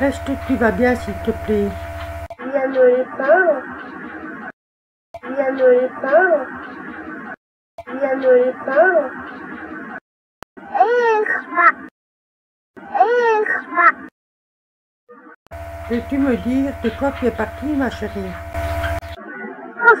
Est-ce que tu vas bien, s'il te plaît? Viens me les peindre. Viens me les peindre. Viens me les peindre. Ich va. Ich va. Peux-tu me dire de quoi tu es partie, ma chérie? Als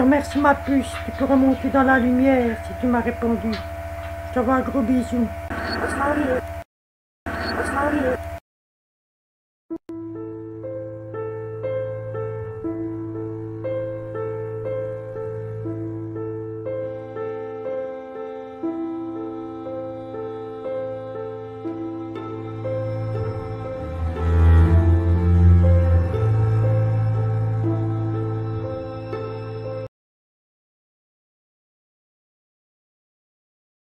te remercie, ma puce. Tu peux remonter dans la lumière si tu m'as répondu. Je t'envoie un gros bisou.